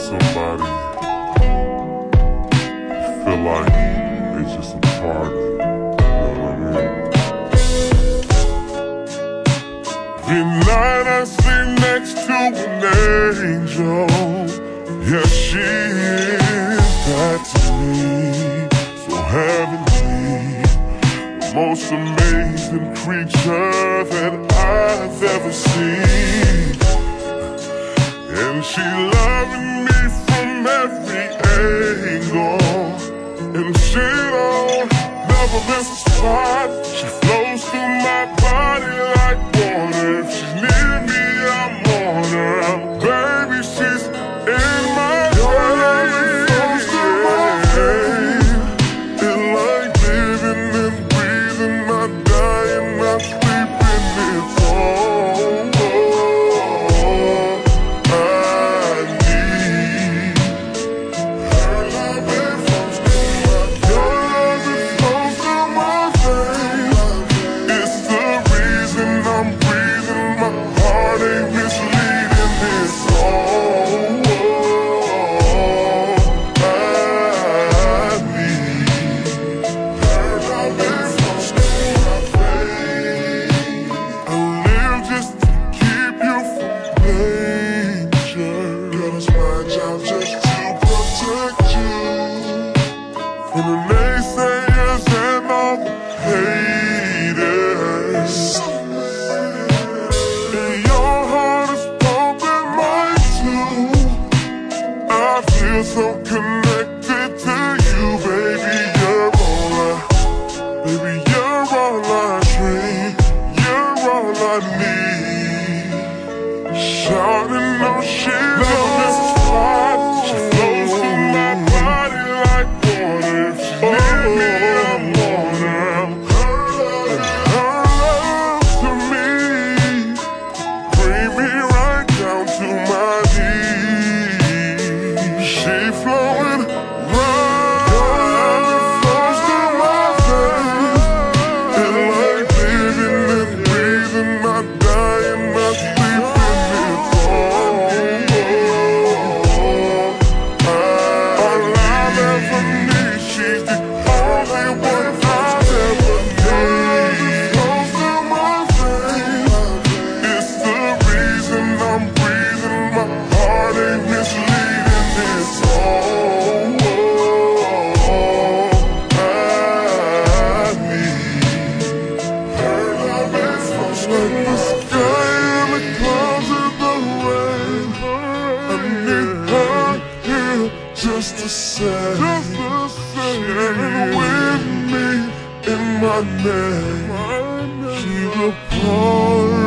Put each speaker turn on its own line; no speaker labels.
somebody feel like it's just a. You know what I mean? I next to an angel. Yes, she is that to me, so heavenly, the most amazing creature that I've ever seen, and she loving. this time. I feel so connected. just the same. Just the same. With me in my name, keep upon.